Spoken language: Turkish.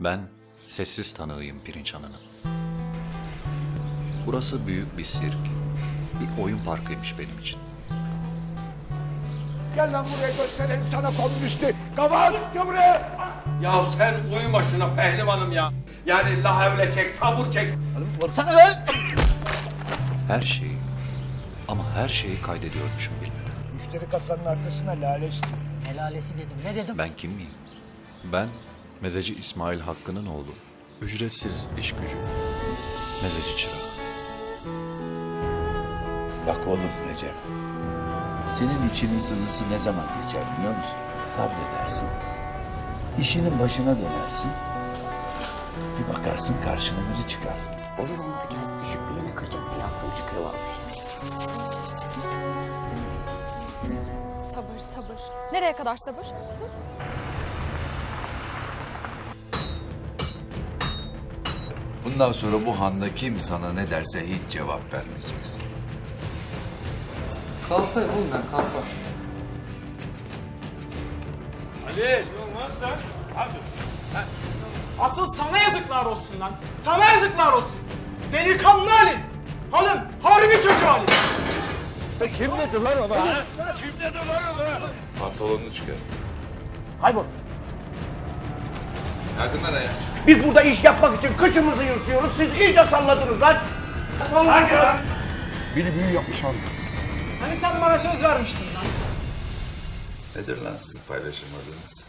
Ben sessiz tanığıyım pirinç hanının. Burası büyük bir sirk. Bir oyun parkıymış benim için. Gel lan buraya gösterelim sana komünisti. Kavat gel buraya. Ya sen uyuma şuna pehlivanım ya. Yani la havle çek, sabır çek. Vursana lan. Her şeyi ama her şeyi kaydediyormuşum bilmeden. Müşteri kasanın arkasına lale istiyor. Helalesi dedim. Ne dedim? Ben kim miyim? Ben Mezeci İsmail Hakkı'nın oğlu. Ücretsiz iş gücü. Mezeci çırağı. Bak oğlum Recep. Senin içinin sızısı ne zaman geçer biliyor musun? Sabredersin. İşinin başına dönersin. Bir bakarsın karşına biri çıkar. Olur olmadı geldi düşüp bir yerine kıracak diye aklım çıkıyor vallahi. Sabır sabır. Nereye kadar sabır? Bundan sonra bu handa kim sana ne derse hiç cevap vermeyeceksin. Kalfa oğlum ben kalfa. Asıl sana yazıklar olsun lan. Sana yazıklar olsun. Delikanlı halin. Hanım harbi çocuğu halin. Pantolonunu çıkar. Kaybol. Yakından ya. Biz burada iş yapmak için kıçımızı yırtıyoruz. Siz iyice salladınız lan. Sanki lan. Beni büyü yapmış abi. Hani sen bana söz vermiştin lan. Nedir lan sizin paylaşamadığınız?